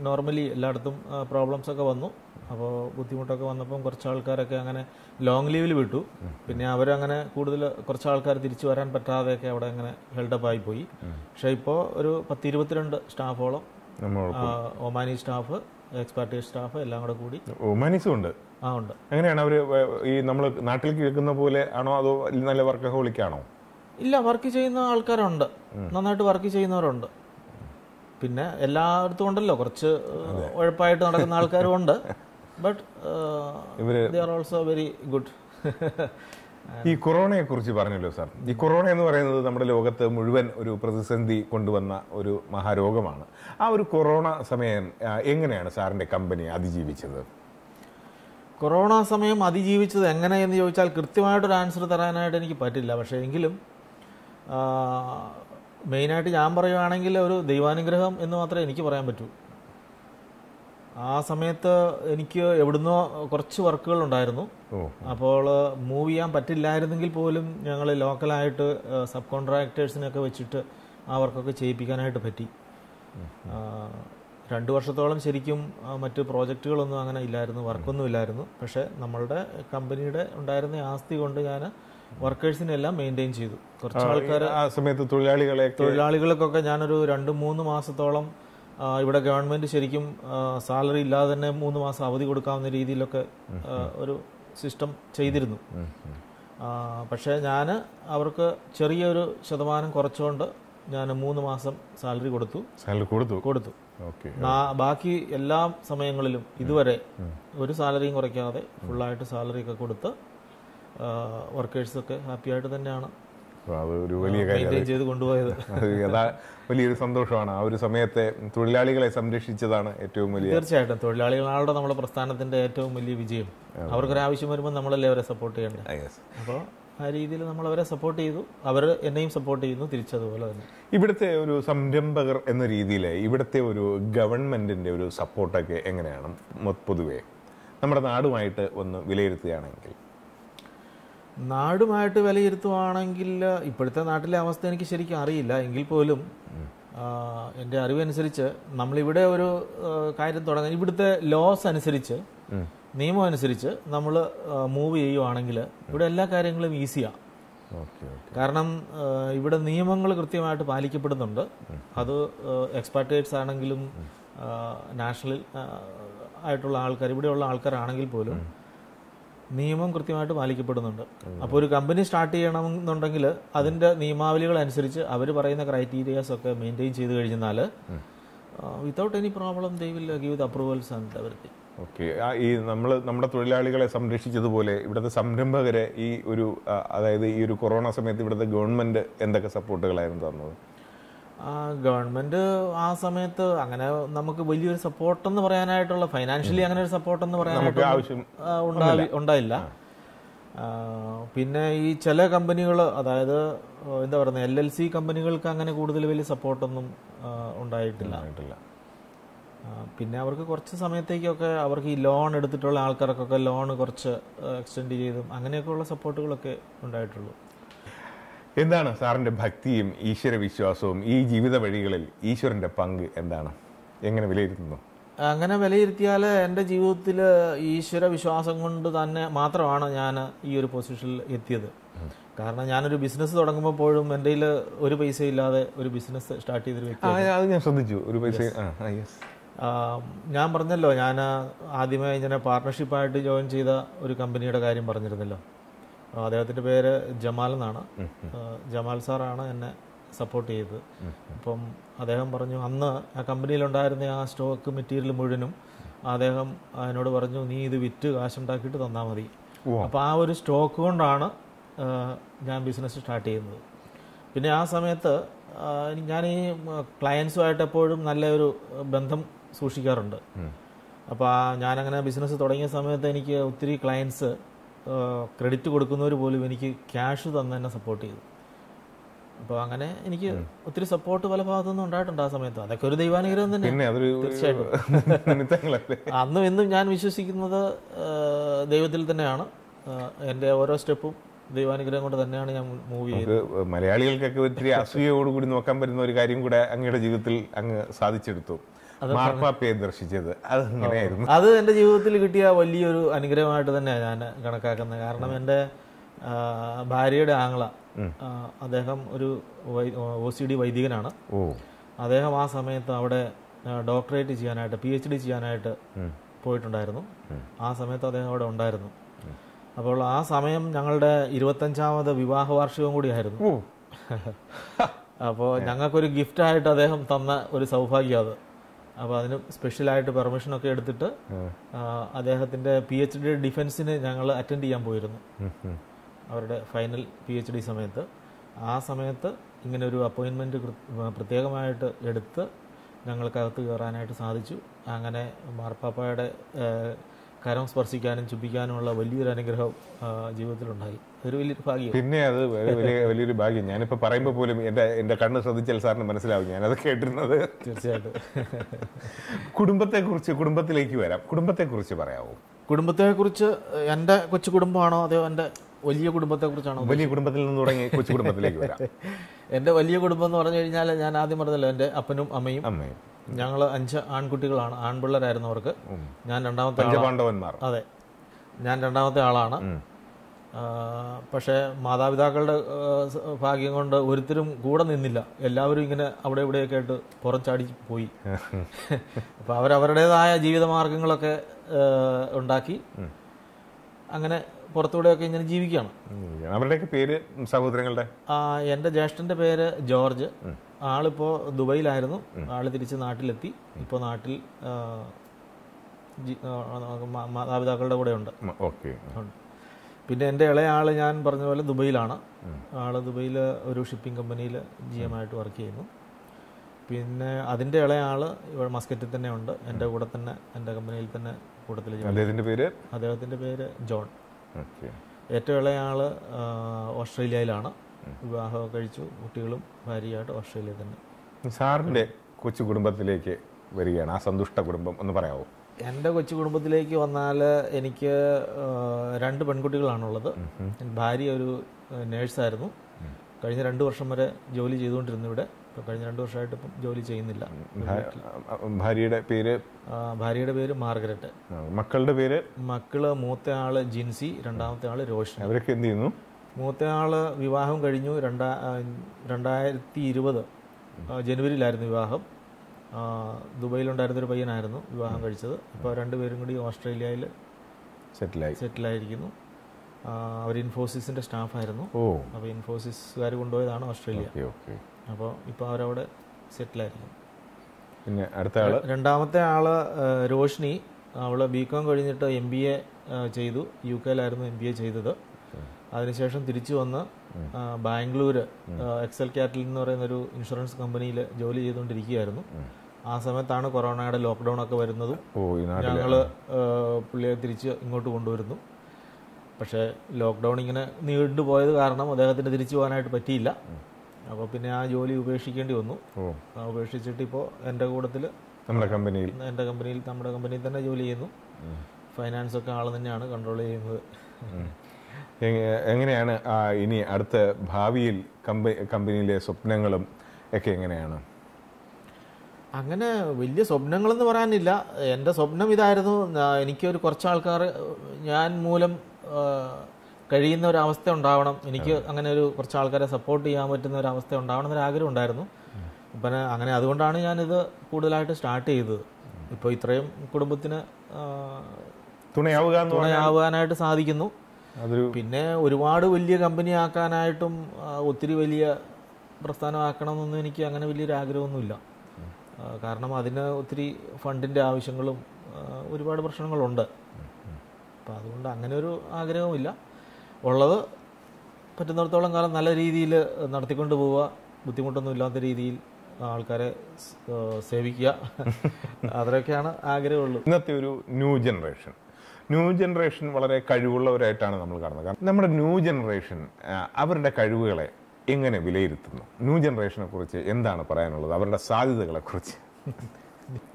നോർമലി എല്ലായിടത്തും പ്രോബ്ലംസ് ഒക്കെ വന്നു. അപ്പോൾ ബുദ്ധിമുട്ടൊക്കെ വന്നപ്പം കുറച്ച് ആൾക്കാരൊക്കെ അങ്ങനെ ലോങ് ലീവിൽ വിട്ടു. പിന്നെ അവരങ്ങനെ കൂടുതൽ കുറച്ച് ആൾക്കാർ തിരിച്ചു വരാൻ പറ്റാതെയൊക്കെ അവിടെ അങ്ങനെ ഹെൽഡപ്പ് ആയി പോയി. പക്ഷേ ഇപ്പോൾ ഒരു പത്ത് ഇരുപത്തിരണ്ട് സ്റ്റാഫോളം ഒമാനി സ്റ്റാഫ് എക്സ്പാർട്ടേറ്റ് സ്റ്റാഫ് എല്ലാം കൂടെ കൂടി. ഒമാനിസും ഉണ്ട്. ആ ഉണ്ട്. എങ്ങനെയാണ് അവർ ഈ നമ്മൾ നാട്ടിൽ കേൾക്കുന്ന പോലെ ആണോ അതോ നല്ല വർക്ക് ഹോളിക്കാണോ ഇല്ല വർക്ക് ചെയ്യുന്ന ആൾക്കാരുണ്ട്. നന്നായിട്ട് വർക്ക് ചെയ്യുന്നവരുണ്ട്. പിന്നെ എല്ലായിടത്തും ഉണ്ടല്ലോ കുറച്ച് ഉഴപ്പായിട്ട് നടക്കുന്ന ആൾക്കാരും ഉണ്ട്. But they are also very good ഈ കൊറോണയെ കുറിച്ച് പറഞ്ഞല്ലോ സാർ ഈ കൊറോണ എന്ന് പറയുന്നത് നമ്മുടെ ലോകത്ത് മുഴുവൻ ഒരു പ്രതിസന്ധി കൊണ്ടുവന്ന ഒരു മഹാരോഗമാണ്. ആ ഒരു കൊറോണ സമയം എങ്ങനെയാണ് സാറിന്റെ കമ്പനി അതിജീവിച്ചത്? കൊറോണ സമയം അതിജീവിച്ചത് എങ്ങനെ എന്ന് ചോദിച്ചാൽ കൃത്യമായിട്ടൊരു ആൻസർ തരാനായിട്ട് എനിക്ക് പറ്റില്ല. പക്ഷേ എങ്കിലും മെയിനായിട്ട് ഞാൻ പറയുവാണെങ്കിൽ ഒരു ദൈവാനുഗ്രഹം എന്ന് മാത്രമേ എനിക്ക് പറയാൻ പറ്റൂ. ആ സമയത്ത് എനിക്ക് എവിടുന്നോ കുറച്ച് വർക്കുകൾ ഉണ്ടായിരുന്നു. അപ്പോൾ മൂവ് ചെയ്യാൻ പറ്റില്ലായിരുന്നെങ്കിൽ പോലും ഞങ്ങൾ ലോക്കലായിട്ട് സബ് കോൺട്രാക്ടേഴ്സിനൊക്കെ വെച്ചിട്ട് ആ വർക്കൊക്കെ ചെയ്യിപ്പിക്കാനായിട്ട് പറ്റി. രണ്ടു വർഷത്തോളം ശരിക്കും മറ്റ് പ്രോജക്റ്റുകളൊന്നും അങ്ങനെ ഇല്ലായിരുന്നു വർക്കൊന്നും ഇല്ലായിരുന്നു. പക്ഷേ നമ്മളുടെ കമ്പനിയുടെ ഉണ്ടായിരുന്ന ആസ്തി കൊണ്ട് ഞാൻ വർക്കേഴ്സിനെല്ലാം മെയിന്റെയിൻ ചെയ്തു. കുറച്ച് ആൾക്കാർ ആ സമയത്ത് തൊഴിലാളികളെ തൊഴിലാളികൾക്കൊക്കെ ഞാനൊരു രണ്ട് മൂന്ന് മാസത്തോളം ഇവിടെ ഗവൺമെന്റ് ശരിക്കും സാലറി ഇല്ലാതെ തന്നെ മൂന്ന് മാസം അവധി കൊടുക്കാവുന്ന രീതിയിലൊക്കെ ഒരു സിസ്റ്റം ചെയ്തിരുന്നു. പക്ഷേ ഞാൻ അവർക്ക് ചെറിയൊരു ശതമാനം കുറച്ചുകൊണ്ട് ഞാൻ മൂന്ന് മാസം സാലറി കൊടുത്തു. സാലറി കൊടുത്തു. കൊടുത്തു. ബാക്കി എല്ലാ സമയങ്ങളിലും ഇതുവരെ ഒരു സാലറിയും കുറയ്ക്കാതെ ഫുള്ളായിട്ട് സാലറി ഒക്കെ കൊടുത്ത് വർക്കേഴ്സൊക്കെ ഹാപ്പി ആയിട്ട് തന്നെയാണ് അത് ഒരു വലിയ കാര്യം. വലിയൊരു സന്തോഷമാണ്. ആ ഒരു സമയത്തെ തൊഴിലാളികളെ സംരക്ഷിച്ചതാണ് ഏറ്റവും വലിയ തീർച്ചയായിട്ടും. തൊഴിലാളികളാണ് നമ്മുടെ പ്രസ്ഥാനത്തിന്റെ ഏറ്റവും വലിയ വിജയം. അവർക്കൊരാവശ്യം വരുമ്പോൾ നമ്മളല്ലേ അവരെ സപ്പോർട്ട് ചെയ്യേണ്ടത് അപ്പോൾ ആ രീതിയിൽ നമ്മൾ അവരെ സപ്പോർട്ട് ചെയ്തു. അവർ എന്നെയും സപ്പോർട്ട് ചെയ്യുന്നു തിരിച്ചതുപോലെ തന്നെ. ഇവിടുത്തെ ഒരു സംരംഭകർ എന്ന രീതിയിൽ ഇവിടുത്തെ ഒരു ഗവൺമെന്റിന്റെ ഒരു സപ്പോർട്ടൊക്കെ എങ്ങനെയാണ്? പൊതുവേ നമ്മുടെ നാടുമായിട്ട് ഒന്ന് വിലയിരുത്തുകയാണെങ്കിൽ. നാടുമായിട്ട് വിലയിരുത്തുവാണെങ്കിൽ ഇപ്പോഴത്തെ നാട്ടിലെ അവസ്ഥ എനിക്ക് ശരിക്കും അറിയില്ല. എങ്കിൽ പോലും എന്റെ അറിവനുസരിച്ച് നമ്മളിവിടെ ഒരു കാര്യം തുടങ്ങാൻ ഇവിടുത്തെ ലോസ് അനുസരിച്ച് നിയമം അനുസരിച്ച് നമ്മൾ മൂവ് ചെയ്യുവാണെങ്കിൽ ഇവിടെ എല്ലാ കാര്യങ്ങളും ഈസിയാണ് കാരണം ഇവിടെ നിയമങ്ങൾ കൃത്യമായിട്ട് പാലിക്കപ്പെടുന്നുണ്ട്. അത് എക്സ്പാർട്ടേറ്റ്സ് ആണെങ്കിലും നാഷണൽ ആയിട്ടുള്ള ആൾക്കാർ ഇവിടെയുള്ള ആൾക്കാരാണെങ്കിൽ പോലും നിയമം കൃത്യമായിട്ട് പാലിക്കപ്പെടുന്നുണ്ട്. അപ്പോൾ ഒരു കമ്പനി സ്റ്റാർട്ട് ചെയ്യണമെന്നുണ്ടെങ്കിൽ അതിന്റെ നിയമാവലികൾ അനുസരിച്ച് അവർ പറയുന്ന ക്രൈറ്റീരിയാസ് ഒക്കെ മെയിന്റെയിൻ ചെയ്ത് കഴിഞ്ഞാൽ without any problem they will give the approvals and everything okay ഈ നമ്മൾ നമ്മുടെ തൊഴിലാളികളെ സംരക്ഷിച്ചതുപോലെ ഇവിടുത്തെ സംരംഭകരെ ഈ ഒരു അതായത് ഈ ഒരു കൊറോണ സമയത്ത് ഇവിടുത്തെ ഗവൺമെന്റ് എന്തൊക്കെ സപ്പോർട്ടുകളായിരുന്നു തന്നത്? ഗവൺമെന്റ് ആ സമയത്ത് അങ്ങനെ നമുക്ക് വലിയൊരു സപ്പോർട്ടെന്ന് പറയാനായിട്ടുള്ള ഫൈനാൻഷ്യലി അങ്ങനെ ഒരു സപ്പോർട്ടെന്ന് പറയാനായിട്ട് ആവശ്യം ഉണ്ടായില്ല. പിന്നെ ഈ ചില കമ്പനികൾ അതായത് എന്താ പറയുന്നത് എൽ എൽ സി കമ്പനികൾക്ക് അങ്ങനെ കൂടുതൽ വലിയ സപ്പോർട്ടൊന്നും ഉണ്ടായിട്ടില്ല. പിന്നെ അവർക്ക് കുറച്ച് സമയത്തേക്കൊക്കെ അവർക്ക് ഈ ലോൺ എടുത്തിട്ടുള്ള ആൾക്കാർക്കൊക്കെ ലോൺ കുറച്ച് എക്സ്റ്റെൻഡ് ചെയ്തും അങ്ങനെയൊക്കെയുള്ള സപ്പോർട്ടുകളൊക്കെ ഉണ്ടായിട്ടുള്ളൂ. എന്താണ് സാറിന്റെ ഭക്തിയും ഈശ്വര വിശ്വാസവും ഈ ജീവിത വഴികളിൽ ഈശ്വരന്റെ പങ്ക് എന്താണ്? എങ്ങനെ വിലയിരുത്തുന്നു? അങ്ങനെ വിലയിരുത്തിയാൽ എന്റെ ജീവിതത്തിൽ ഈശ്വര വിശ്വാസം കൊണ്ട് തന്നെ മാത്രമാണ് ഞാൻ ഈ ഒരു പൊസിഷനിൽ എത്തിയത്. കാരണം ഞാനൊരു ബിസിനസ് തുടങ്ങുമ്പോഴും എന്റെ കയ്യിൽ ഒരു പൈസ ഇല്ലാതെ ഒരു ബിസിനസ് സ്റ്റാർട്ട് ചെയ്തൊരു വ്യക്തി ഞാൻ ശ്രദ്ധിച്ചു. ഒരു പൈസ ഞാൻ പറഞ്ഞല്ലോ ഞാൻ ആദ്യമേ ഇങ്ങനെ പാർട്ണർഷിപ്പായിട്ട് ജോയിൻ ചെയ്ത ഒരു കമ്പനിയുടെ കാര്യം പറഞ്ഞിരുന്നല്ലോ. അദ്ദേഹത്തിന്റെ പേര് ജമാൽ എന്നാണ്. ജമാൽ സാറാണ് എന്നെ സപ്പോർട്ട് ചെയ്തത് അപ്പം അദ്ദേഹം പറഞ്ഞു അന്ന് ആ കമ്പനിയിലുണ്ടായിരുന്ന ആ സ്റ്റോക്ക് മെറ്റീരിയൽ മുഴുവനും അദ്ദേഹം എന്നോട് പറഞ്ഞു നീ ഇത് വിറ്റ് കാശുണ്ടാക്കിയിട്ട് തന്നാൽ മതി. അപ്പോൾ ആ ഒരു സ്റ്റോക്ക് കൊണ്ടാണ് ഞാൻ ബിസിനസ് സ്റ്റാർട്ട് ചെയ്യുന്നത്. പിന്നെ ആ സമയത്ത് ഞാൻ ഈ ക്ലയൻസുമായിട്ട് എപ്പോഴും നല്ലൊരു ബന്ധം സൂക്ഷിക്കാറുണ്ട്. അപ്പോൾ ഞാനങ്ങനെ ബിസിനസ് തുടങ്ങിയ സമയത്ത് എനിക്ക് ഒത്തിരി ക്ലയൻസ് ക്രെഡിറ്റ് കൊടുക്കുന്നവർ പോലും എനിക്ക് ക്യാഷ് തന്ന് തന്നെ സപ്പോർട്ട് ചെയ്തു. അപ്പോൾ അങ്ങനെ എനിക്ക് ഒത്തിരി സപ്പോർട്ട് പല ഭാഗത്തുനിന്നും ഉണ്ടായിട്ടുണ്ട് ആ സമയത്ത്. അതൊക്കെ ഒരു ദൈവാനുഗ്രഹം തന്നെ. തീർച്ചയായിട്ടും. അന്നും ഇന്നും ഞാൻ വിശ്വസിക്കുന്നത് ദൈവത്തിൽ തന്നെയാണ്. എന്റെ ഓരോ സ്റ്റെപ്പും ദൈവാനുഗ്രഹം കൊണ്ട് തന്നെയാണ് ഞാൻ മൂവ് ചെയ്തത് മലയാളികൾക്കൊക്കെ ഒത്തിരി അസൂയയോടുകൂടി നോക്കാൻ പറ്റുന്ന ഒരു കാര്യം കൂടെ അങ്ങയുടെ ജീവിതത്തിൽ അങ്ങ് സാധിച്ചെടുത്തു. മാർപ്പാപ്പയെ ദർശിച്ചത്. അത് അങ്ങനെയായിരുന്നു അത് എന്റെ ജീവിതത്തിൽ കിട്ടിയ വലിയൊരു അനുഗ്രഹമായിട്ട് തന്നെയാണ് ഞാൻ കണക്കാക്കുന്നത്. കാരണം എന്റെ ഭാര്യയുടെ ആങ്ങള ആ, അദ്ദേഹം ഒരു ഒ സി ഡി വൈദികനാണ്. അദ്ദേഹം ആ സമയത്ത് അവിടെ ഡോക്ടറേറ്റ് ചെയ്യാനായിട്ട് പി എച്ച് ഡി ചെയ്യാനായിട്ട് പോയിട്ടുണ്ടായിരുന്നു. ആ സമയത്ത് അദ്ദേഹം അവിടെ ഉണ്ടായിരുന്നു. അപ്പോൾ ആ സമയം ഞങ്ങളുടെ ഇരുപത്തഞ്ചാമത് വിവാഹ വാർഷികവും കൂടിയായിരുന്നു അപ്പോൾ ഞങ്ങൾക്കൊരു ഗിഫ്റ്റായിട്ട് അദ്ദേഹം തന്ന ഒരു സൗഭാഗ്യം അത്. അപ്പോൾ അതിന് സ്പെഷ്യലായിട്ട് പെർമിഷനൊക്കെ എടുത്തിട്ട് അദ്ദേഹത്തിന്റെ പി എച്ച് ഡി ഡിഫൻസിന് ഞങ്ങൾ അറ്റൻഡ് ചെയ്യാൻ പോയിരുന്നു. അവരുടെ ഫൈനൽ പി എച്ച് ഡി സമയത്ത്. ആ സമയത്ത് ഇങ്ങനെ ഒരു അപ്പോയിൻമെന്റ് പ്രത്യേകമായിട്ട് എടുത്ത് ഞങ്ങൾക്കകത്ത് കയറാനായിട്ട് സാധിച്ചു. അങ്ങനെ മാർപ്പാപ്പയുടെ കരം സ്പർശിക്കാനും ചുംബിക്കാനുമുള്ള വലിയൊരു അനുഗ്രഹം ജീവിതത്തിലുണ്ടായി. ഒരു വലിയൊരു ഭാഗ്യം. പിന്നെ അത് വലിയ വലിയ- വലിയൊരു ഭാഗ്യം. ഞാനിപ്പോൾ പറയുമ്പോൾ പോലും എന്റെ എന്റെ കണ്ണ് ശ്രദ്ധിച്ചാൽ സാറിന് മനസ്സിലാവും ഞാനത് കേട്ടിരുന്നത്. തീർച്ചയായിട്ടും. കുടുംബത്തെക്കുറിച്ച് കുടുംബത്തിലേക്ക് വരാം. കുടുംബത്തെക്കുറിച്ച് പറയാമോ കുടുംബത്തെക്കുറിച്ച് എന്റെ കൊച്ചു കുടുംബമാണോ? അതോ എന്റെ വലിയ കുടുംബത്തെക്കുറിച്ചാണ് വലിയ കുടുംബത്തിൽ നിന്ന് തുടങ്ങി കൊച്ചു കുടുംബത്തിലേക്ക് വരാം. എന്റെ വലിയ കുടുംബം എന്ന് പറഞ്ഞു കഴിഞ്ഞാൽ ഞാൻ ആദ്യം പറഞ്ഞല്ലോ എന്റെ അപ്പനും അമ്മയും അമ്മയും. ഞങ്ങൾ അഞ്ച് ആൺകുട്ടികളാണ് ആൺപിള്ളേരായിരുന്നു അവർക്ക്. ഞാൻ രണ്ടാമത്തെ ആളാണ് പഞ്ചപാണ്ഡവന്മാർ. അതെ. ഞാൻ രണ്ടാമത്തെ ആളാണ്. പക്ഷേ മാതാപിതാക്കളുടെ ഭാഗ്യം കൊണ്ട് ഒരുത്തരും കൂടെ നിന്നില്ല. എല്ലാവരും ഇങ്ങനെ അവിടെ ഇവിടെയൊക്കെ ആയിട്ട് പുറംചാടി പോയി. അപ്പോൾ അവരവരുടേതായ ജീവിതമാർഗങ്ങളൊക്കെ ഉണ്ടാക്കി. അങ്ങനെ പുറത്തൂടെയൊക്കെ ഇങ്ങനെ ജീവിക്കുകയാണ്. അവരുടെയൊക്കെ പേര് സഹോദരങ്ങളുടെ? ആ, എന്റെ ജ്യേഷ്ഠന്റെ പേര് ജോർജ്. ആളിപ്പോൾ ദുബൈയിലായിരുന്നു. ആൾ തിരിച്ച് നാട്ടിലെത്തി. ഇപ്പോൾ നാട്ടിൽ മാതാപിതാക്കളുടെ കൂടെ ഉണ്ട് ഓക്കെ. പിന്നെ എന്റെ ഇളയ ആൾ ഞാൻ പറഞ്ഞ പോലെ ദുബൈയിലാണ്. ആൾ ദുബൈയിൽ ഒരു ഷിപ്പിംഗ് കമ്പനിയിൽ ജി എം ആയിട്ട് വർക്ക് ചെയ്യുന്നു. പിന്നെ അതിന്റെ ഇളയ ആൾ ഇവിടെ മസ്കറ്റിൽ തന്നെ ഉണ്ട്. എന്റെ കൂടെ തന്നെ എന്റെ കമ്പനിയിൽ തന്നെ കൂട്ടത്തിൽ ജോലി അദ്ദേഹത്തിന്റെ പേര്? അദ്ദേഹത്തിന്റെ പേര് ജോൺ. ഏറ്റവും ഇളയ ആൾ ഓസ്ട്രേലിയയിലാണ്. വിവാഹം കഴിച്ചു. കുട്ടികളും ഭാര്യയായിട്ട് ഓസ്ട്രേലിയയിൽ തന്നെ. സാറിന്റെ കൊച്ചു കുടുംബത്തിലേക്ക് വരികയാണ്. ആ സന്തുഷ്ട കുടുംബം ഒന്ന് പറയാമോ എന്റെ കൊച്ചു കുടുംബത്തിലേക്ക് വന്നാൽ എനിക്ക് രണ്ട് പെൺകുട്ടികളാണുള്ളത്. ഭാര്യ ഒരു നേഴ്സായിരുന്നു. കഴിഞ്ഞ രണ്ട് വർഷം വരെ ജോലി ചെയ്തുകൊണ്ടിരുന്നു ഇവിടെ. കഴിഞ്ഞ രണ്ട് വർഷമായിട്ട് ഇപ്പം ജോലി ചെയ്യുന്നില്ല. ഭാര്യയുടെ പേര്? ഭാര്യയുടെ പേര് മാർഗരറ്റ്. മക്കളുടെ പേര്? മക്കൾ മൂത്ത ആൾ ജിൻസി രണ്ടാമത്തെ ആൾ രോഷൻ അവരൊക്കെ എന്ത് ചെയ്യുന്നു? മൂത്ത ആൾ വിവാഹം കഴിഞ്ഞു. രണ്ടാ രണ്ടായിരത്തി ഇരുപത് ജനുവരിയിലായിരുന്നു വിവാഹം. ദുബൈയിലുണ്ടായിരുന്നൊരു പയ്യനായിരുന്നു വിവാഹം കഴിച്ചത്. ഇപ്പോൾ രണ്ടുപേരും കൂടി ഓസ്ട്രേലിയയിൽ സെറ്റിലായി. സെറ്റിലായിരിക്കുന്നു. അവർ ഇൻഫോസിസിന്റെ സ്റ്റാഫായിരുന്നു. അപ്പോൾ ഇൻഫോസിസുകാർ കൊണ്ടുപോയതാണ് ഓസ്ട്രേലിയ. അപ്പോൾ ഇപ്പോൾ അവരവിടെ സെറ്റിലായിരിക്കും. പിന്നെ അടുത്ത ആൾ? രണ്ടാമത്തെ ആൾ രോഷിനി. അവൾ ബി കോം കഴിഞ്ഞിട്ട് എം ബി എ ചെയ്തു. യു കെയിലായിരുന്നു എം ബി എ ചെയ്തത്. അതിനുശേഷം തിരിച്ചു വന്ന് ബാംഗ്ലൂർ എക്സൽ ക്യാറ്റൽ എന്ന് പറയുന്ന ഒരു ഇൻഷുറൻസ് കമ്പനിയിൽ ജോലി ചെയ്തുകൊണ്ടിരിക്കുകയായിരുന്നു. ആ സമയത്താണ് കൊറോണയുടെ ലോക്ക്ഡൗൺ ഒക്കെ വരുന്നതും ഞങ്ങൾ പുള്ളിയെ തിരിച്ച് ഇങ്ങോട്ട് കൊണ്ടുവരുന്നു. പക്ഷേ ലോക്ക്ഡൗൺ ഇങ്ങനെ നീണ്ടുപോയത് കാരണം അദ്ദേഹത്തിന് തിരിച്ചു പോകാനായിട്ട് പറ്റിയില്ല. അപ്പോൾ പിന്നെ ആ ജോലി ഉപേക്ഷിക്കേണ്ടി വന്നു. ആ, ഉപേക്ഷിച്ചിട്ട് ഇപ്പോൾ എന്റെ കൂട്ടത്തിൽ നമ്മുടെ കമ്പനിയിൽ. എന്റെ കമ്പനിയിൽ നമ്മുടെ കമ്പനിയിൽ തന്നെ ജോലി ചെയ്യുന്നു. ഫൈനാൻസ് ഒക്കെ ആൾ തന്നെയാണ് കൺട്രോൾ ചെയ്യുന്നത്. എങ്ങനെയാണ് ഇനി അടുത്ത ഭാവിയിൽ കമ്പനി കമ്പനിയിലെ സ്വപ്നങ്ങളും ഒക്കെ എങ്ങനെയാണ്? അങ്ങനെ വലിയ സ്വപ്നങ്ങളെന്ന് പറയാനില്ല. എന്റെ സ്വപ്നം ഇതായിരുന്നു. എനിക്കൊരു കുറച്ച് ആൾക്കാർ ഞാൻ മൂലം കഴിയുന്ന ഒരു അവസ്ഥ ഉണ്ടാവണം. എനിക്ക് അങ്ങനെ ഒരു കുറച്ച് ആൾക്കാരെ സപ്പോർട്ട് ചെയ്യാൻ പറ്റുന്ന ഒരു അവസ്ഥ ഉണ്ടാവണം എന്നൊരു ആഗ്രഹം ഉണ്ടായിരുന്നു. അപ്പം അങ്ങനെ അതുകൊണ്ടാണ് ഞാനിത് കൂടുതലായിട്ട് സ്റ്റാർട്ട് ചെയ്തത്. ഇപ്പോൾ ഇത്രയും കുടുംബത്തിന് തുണയാവുക തുണയാവാനായിട്ട് സാധിക്കുന്നു. പിന്നെ ഒരുപാട് വലിയ കമ്പനി ആക്കാനായിട്ടും ഒത്തിരി വലിയ പ്രസ്ഥാനമാക്കണമെന്നൊന്നും എനിക്ക് അങ്ങനെ വലിയൊരു ആഗ്രഹമൊന്നുമില്ല. കാരണം അതിന് ഒത്തിരി ഫണ്ടിന്റെ ആവശ്യങ്ങളും ഒരുപാട് പ്രശ്നങ്ങളുണ്ട്. അപ്പം അതുകൊണ്ട് അങ്ങനെ ഒരു ആഗ്രഹമില്ല ഉള്ളത് പറ്റുന്നിടത്തോളം കാലം നല്ല രീതിയിൽ നടത്തിക്കൊണ്ട് പോവുക. ബുദ്ധിമുട്ടൊന്നും ഇല്ലാത്ത രീതിയിൽ ആൾക്കാരെ സേവിക്കുക. അതൊക്കെയാണ് ആഗ്രഹമുള്ളൂ. ഇന്നത്തെ ഒരു ന്യൂ ജനറേഷൻ. ന്യൂ ജനറേഷൻ വളരെ കഴിവുള്ളവരായിട്ടാണ് നമ്മൾ കാണുന്നത്. കാരണം നമ്മുടെ ന്യൂ ജനറേഷൻ അവരുടെ കഴിവുകളെ എങ്ങനെ വിലയിരുത്തുന്നു? ന്യൂ ജനറേഷനെ കുറിച്ച് എന്താണ് പറയാനുള്ളത്? അവരുടെ സാധ്യതകളെ കുറിച്ച്.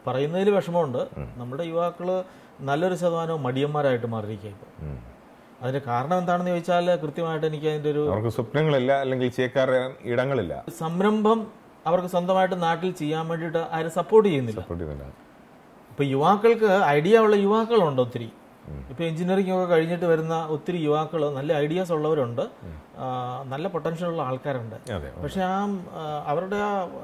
പറയുന്നതിൽ വിഷമമുണ്ട്. നമ്മുടെ യുവാക്കൾ നല്ലൊരു ശതമാനവും മടിയന്മാരായിട്ട് മാറിയിരിക്കുക ഇപ്പോൾ അതിന്റെ കാരണം എന്താണെന്ന് ചോദിച്ചാൽ കൃത്യമായിട്ട് എനിക്ക് അതിന്റെ ഒരു അവർക്ക് സ്വപ്നങ്ങളില്ല അല്ലെങ്കിൽ ചെയ്യാൻ ഇടങ്ങളില്ല. സംരംഭം അവർക്ക് സ്വന്തമായിട്ട് നാട്ടിൽ ചെയ്യാൻ വേണ്ടിയിട്ട് ആരും സപ്പോർട്ട് ചെയ്യുന്നില്ല. സപ്പോർട്ട് ചെയ്യുന്നില്ല. ഇപ്പൊ യുവാക്കൾക്ക് ഐഡിയ ഉള്ള യുവാക്കളുണ്ട് ഒത്തിരി. ഇപ്പൊ എഞ്ചിനീയറിംഗ് ഒക്കെ കഴിഞ്ഞിട്ട് വരുന്ന ഒത്തിരി യുവാക്കൾ നല്ല ഐഡിയാസ് ഉള്ളവരുണ്ട്. നല്ല പൊട്ടൻഷ്യൽ ഉള്ള ആൾക്കാരുണ്ട്. പക്ഷെ ആ ആ, അവരുടെ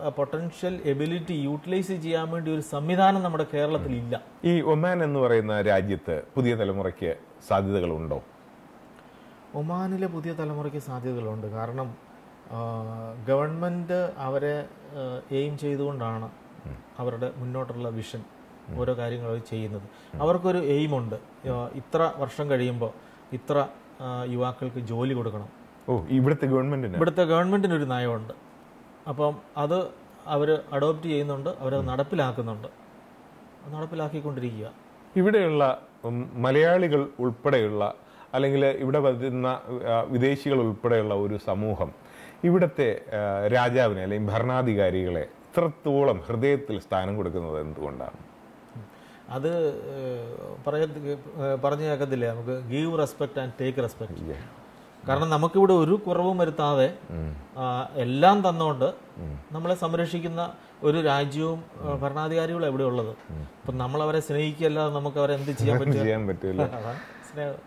ആ പൊട്ടൻഷ്യൽ എബിലിറ്റി യൂട്ടിലൈസ് ചെയ്യാൻ വേണ്ടി ഒരു സംവിധാനം നമ്മുടെ കേരളത്തിൽ ഇല്ല. ഈ ഒമാൻ എന്ന് പറയുന്ന രാജ്യത്ത് പുതിയ തലമുറയ്ക്ക് സാധ്യതകളുണ്ടോ? ഒമാനിലെ പുതിയ തലമുറയ്ക്ക് സാധ്യതകളുണ്ട്. കാരണം ഗവൺമെന്റ് അവരെ എയിം ചെയ്തുകൊണ്ടാണ് അവരുടെ മുന്നോട്ടുള്ള വിഷൻ ഓരോ കാര്യങ്ങൾ അവർ ചെയ്യുന്നത്. അവർക്കൊരു എയിമുണ്ട്. ഇത്ര വർഷം കഴിയുമ്പോൾ ഇത്ര യുവാക്കൾക്ക് ജോലി കൊടുക്കണം. ഓ ഇവിടുത്തെ ഗവൺമെന്റിന്? ഇവിടുത്തെ ഗവൺമെന്റിന് ഒരു നയമുണ്ട്. അപ്പം അത് അവർ അഡോപ്റ്റ് ചെയ്യുന്നുണ്ട് അവരത് നടപ്പിലാക്കുന്നുണ്ട്. നടപ്പിലാക്കിക്കൊണ്ടിരിക്കുക. ഇവിടെയുള്ള മലയാളികൾ ഉൾപ്പെടെയുള്ള അല്ലെങ്കിൽ ഇവിടെ വരുന്ന വിദേശികൾ ഉൾപ്പെടെയുള്ള ഒരു സമൂഹം ഇവിടുത്തെ രാജാവിനെ അല്ലെങ്കിൽ ഭരണാധികാരികളെ ഇത്രത്തോളം ഹൃദയത്തിൽ സ്ഥാനം കൊടുക്കുന്നത് എന്തുകൊണ്ടാണ്? അത് പറഞ്ഞ പറയ പറഞ്ഞു കേൾക്കത്തില്ലേ. നമുക്ക് give respect and take respect കാരണം നമുക്കിവിടെ ഒരു കുറവും വരുത്താതെ എല്ലാം തന്നോണ്ട് നമ്മളെ സംരക്ഷിക്കുന്ന ഒരു രാജ്യവും ഭരണാധികാരികളും എവിടെ ഉള്ളത് അപ്പൊ നമ്മൾ അവരെ സ്നേഹിക്കല്ലാതെ നമുക്ക് അവരെ എന്ത് ചെയ്യാൻ പറ്റില്ല സ്നേഹം.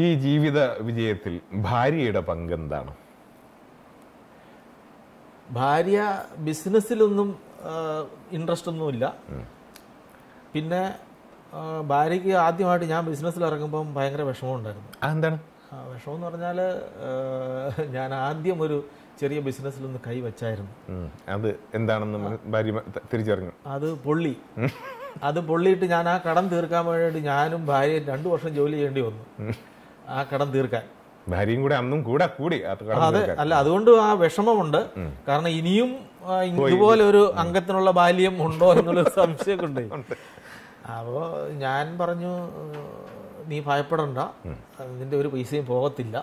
ഈ ജീവിത വിജയത്തിൽ ഭാര്യയുടെ പങ്ക് എന്താണ്? ഭാര്യ ബിസിനസ്സിലൊന്നും ഇൻട്രസ്റ്റ് ഒന്നുമില്ല പിന്നെ ഭാര്യയ്ക്ക് ആദ്യമായിട്ട് ഞാൻ ബിസിനസ്സിൽ ഇറങ്ങുമ്പം ഭയങ്കര വിഷമമുണ്ടായിരുന്നു ഉണ്ടായിരുന്നു. എന്താണ്? വിഷമം എന്ന് പറഞ്ഞാൽ ഞാൻ ആദ്യം ഒരു ചെറിയ ബിസിനസ്സിൽ ഒന്ന് കൈ വെച്ചായിരുന്നു. അത് എന്താണെന്ന് ഭാര്യ തിരിച്ചറിഞ്ഞു. അത് പൊള്ളി. അത് പൊള്ളിയിട്ട് ഞാൻ ആ കടം തീർക്കാൻ വേണ്ടിയിട്ട് ഞാനും ഭാര്യയും രണ്ടു വർഷം ജോലി ചെയ്യേണ്ടി വന്നു. ആ കടം തീർക്കാൻ. ഭാര്യയും കൂടെ അന്നും കൂടെ കൂടി അത്. അല്ല അതുകൊണ്ട് ആ വിഷമമുണ്ട്. കാരണം ഇനിയും ഇതുപോലെ ഒരു അംഗത്തിനുള്ള ബാല്യം ഉണ്ടോ എന്നുള്ള സംശയമൊക്കെ ഉണ്ട്. അപ്പോ ഞാൻ പറഞ്ഞു നീ ഭയപ്പെടണ്ട. നിന്റെ ഒരു പൈസയും പോകത്തില്ല.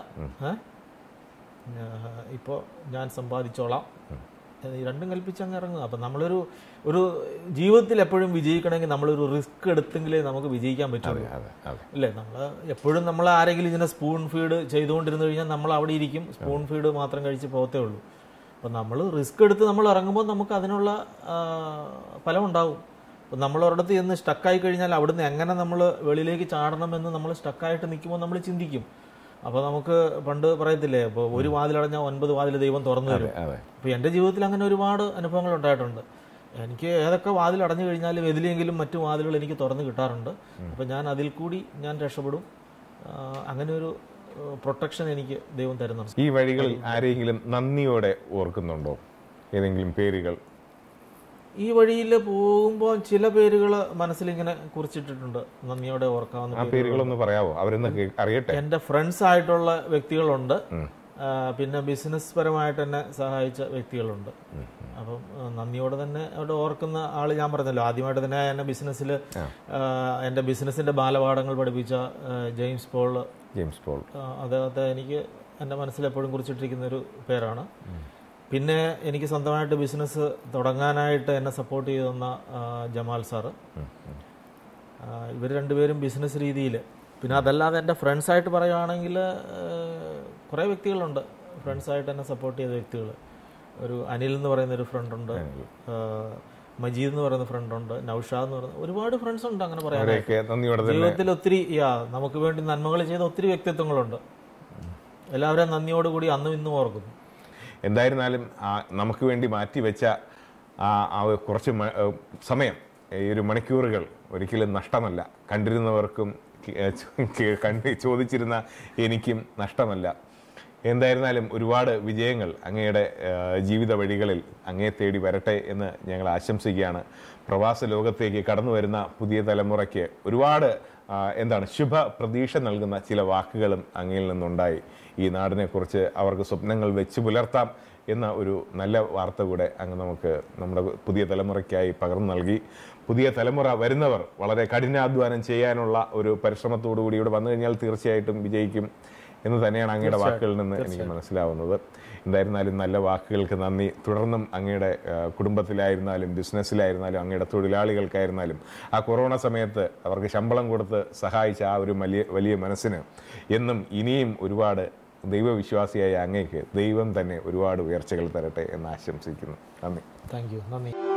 ഇപ്പോ ഞാൻ സമ്പാദിച്ചോളാം. രണ്ടും കൽപ്പിച്ച് അങ്ങ് ഇറങ്ങുക. അപ്പം നമ്മളൊരു ഒരു ജീവിതത്തിൽ എപ്പോഴും വിജയിക്കണമെങ്കിൽ നമ്മളൊരു റിസ്ക് എടുത്തെങ്കിലേ നമുക്ക് വിജയിക്കാൻ പറ്റുള്ളൂ. അല്ലേ? നമ്മൾ എപ്പോഴും നമ്മൾ ആരെങ്കിലും ഇങ്ങനെ സ്പൂൺ ഫീഡ് ചെയ്തുകൊണ്ടിരുന്നു കഴിഞ്ഞാൽ നമ്മൾ അവിടെ ഇരിക്കും. സ്പൂൺ ഫീഡ് മാത്രം കഴിച്ച് പോകത്തേ ഉള്ളൂ. അപ്പം നമ്മൾ റിസ്ക് എടുത്ത് നമ്മൾ ഇറങ്ങുമ്പോൾ നമുക്ക് അതിനുള്ള ഫലമുണ്ടാവും ഫലം ഉണ്ടാവും. അപ്പം നമ്മൾ ഒരിടത്ത് ചെന്ന് സ്റ്റക്കായി കഴിഞ്ഞാൽ അവിടുന്ന് എങ്ങനെ നമ്മൾ വെളിയിലേക്ക് ചാടണമെന്ന് നമ്മൾ സ്റ്റക്കായിട്ട് നിൽക്കുമ്പോൾ നമ്മൾ ചിന്തിക്കും. അപ്പോൾ നമുക്ക് പണ്ട് പറയത്തില്ലേ ഇപ്പോൾ ഒരു വാതിലടഞ്ഞാൽ ഒൻപത് വാതിൽ ദൈവം തുറന്നു തരും. അപ്പോൾ എന്റെ ജീവിതത്തിൽ അങ്ങനെ ഒരുപാട് അനുഭവങ്ങൾ ഉണ്ടായിട്ടുണ്ട്. എനിക്ക് ഏതൊക്കെ വാതിൽ അടഞ്ഞു കഴിഞ്ഞാലും എതിലെങ്കിലും മറ്റു വാതിലുകൾ എനിക്ക് തുറന്നു കിട്ടാറുണ്ട്. അപ്പോൾ ഞാൻ അതിൽ കൂടി ഞാൻ രക്ഷപ്പെടും. അങ്ങനെ ഒരു പ്രൊട്ടക്ഷൻ എനിക്ക് ദൈവം തരുന്നുണ്ട്. ഈ വഴികളിൽ ആരെങ്കിലും നന്ദിയോടെ ഓർക്കുന്നുണ്ടോ? ഏതെങ്കിലും പേരുകൾ ഈ വഴിയിൽ പോകുമ്പോൾ ചില പേരുകൾ മനസ്സിലിങ്ങനെ കുറിച്ചിട്ടിട്ടുണ്ട്. നന്ദിയോടെ ഓർക്കാവുന്ന പേരുകളൊന്ന് പറയാവോ? അവരൊന്ന് അറിയട്ടെ. എന്റെ ഫ്രണ്ട്സ് ആയിട്ടുള്ള വ്യക്തികളുണ്ട്. പിന്നെ ബിസിനസ് പരമായിട്ട് എന്നെ സഹായിച്ച വ്യക്തികളുണ്ട്. അപ്പം നന്ദിയോടെ തന്നെ അവിടെ ഓർക്കുന്ന ആൾ ഞാൻ പറഞ്ഞല്ലോ. ആദ്യമായിട്ട് തന്നെ എന്നെ ബിസിനസ്സിൽ എന്റെ ബിസിനസ്സിന്റെ ബാലപാഠങ്ങൾ പഠിപ്പിച്ച ജെയിംസ് പോൾ ജെയിംസ് പോൾ അദ്ദേഹത്തെ എനിക്ക് എന്റെ മനസ്സിൽ എപ്പോഴും കുറിച്ചിട്ടിരിക്കുന്ന ഒരു പേരാണ് പിന്നെ എനിക്ക് സ്വന്തമായിട്ട് ബിസിനസ് തുടങ്ങാനായിട്ട് എന്നെ സപ്പോർട്ട് ചെയ്തു തന്ന ജമാൽ സാറ്. ഇവർ രണ്ടുപേരും ബിസിനസ് രീതിയിൽ പിന്നെ അതല്ലാതെ എന്റെ ഫ്രണ്ട്സായിട്ട് പറയുകയാണെങ്കിൽ കുറേ വ്യക്തികളുണ്ട്. ഫ്രണ്ട്സായിട്ട് എന്നെ സപ്പോർട്ട് ചെയ്ത വ്യക്തികൾ ഒരു അനിൽ എന്ന് പറയുന്ന ഒരു ഫ്രണ്ടുണ്ട് മജീദ് എന്ന് പറയുന്ന ഫ്രണ്ടുണ്ട് നൌഷാദ് എന്ന് പറയുന്ന ഒരുപാട് ഫ്രണ്ട്സ് ഉണ്ട് അങ്ങനെ തന്നെ. ജീവിതത്തിൽ ഒത്തിരി യാ നമുക്ക് വേണ്ടി നന്മകൾ ചെയ്ത ഒത്തിരി വ്യക്തിത്വങ്ങളുണ്ട്. എല്ലാവരെയും നന്ദിയോടുകൂടി അന്നും ഇന്നും ഓർക്കുന്നു. എന്തായിരുന്നാലും നമുക്ക് വേണ്ടി മാറ്റിവെച്ച ആ കുറച്ച് സമയം ഈ ഒരു മണിക്കൂറുകൾ ഒരിക്കലും നഷ്ടമല്ല. കണ്ടിരുന്നവർക്കും കണ്ട് ചോദിച്ചിരുന്ന എനിക്കും നഷ്ടമല്ല. എന്തായിരുന്നാലും ഒരുപാട് വിജയങ്ങൾ അങ്ങയുടെ ജീവിത വഴികളിൽ അങ്ങയെ തേടി വരട്ടെ എന്ന് ഞങ്ങൾ ആശംസിക്കുകയാണ്. പ്രവാസ ലോകത്തേക്ക് കടന്നു വരുന്ന പുതിയ തലമുറയ്ക്ക് ഒരുപാട് എന്താണ് ശുഭ പ്രതീക്ഷ നൽകുന്ന ചില വാക്കുകളും അങ്ങയിൽ നിന്നുണ്ടായി. ഈ നാടിനെക്കുറിച്ച് അവർക്ക് സ്വപ്നങ്ങൾ വെച്ച് പുലർത്താം എന്ന ഒരു നല്ല വാർത്ത കൂടെ അങ്ങ് നമുക്ക് നമ്മുടെ പുതിയ തലമുറയ്ക്കായി പകർന്നു നൽകി. പുതിയ തലമുറ വരുന്നവർ വളരെ കഠിനാധ്വാനം ചെയ്യാനുള്ള ഒരു പരിശ്രമത്തോടു കൂടി ഇവിടെ വന്നു കഴിഞ്ഞാൽ തീർച്ചയായിട്ടും വിജയിക്കും എന്ന് തന്നെയാണ് അങ്ങയുടെ വാക്കുകളിൽ നിന്ന് എനിക്ക് മനസ്സിലാവുന്നത്. എന്തായിരുന്നാലും നല്ല വാക്കുകൾക്ക് നന്ദി. തുടർന്നും അങ്ങയുടെ കുടുംബത്തിലായിരുന്നാലും ബിസിനസ്സിലായിരുന്നാലും അങ്ങയുടെ തൊഴിലാളികൾക്കായിരുന്നാലും ആ കൊറോണ സമയത്ത് അവർക്ക് ശമ്പളം കൊടുത്ത് സഹായിച്ച ആ ഒരു വലിയ വലിയ മനസ്സിന് എന്നും ഇനിയും ഒരുപാട് ദൈവവിശ്വാസിയായ അങ്ങേക്ക് ദൈവം തന്നെ ഒരുപാട് ഉയർച്ചകൾ തരട്ടെ എന്ന് ആശംസിക്കുന്നു. നന്ദി. Thank you. നന്ദി.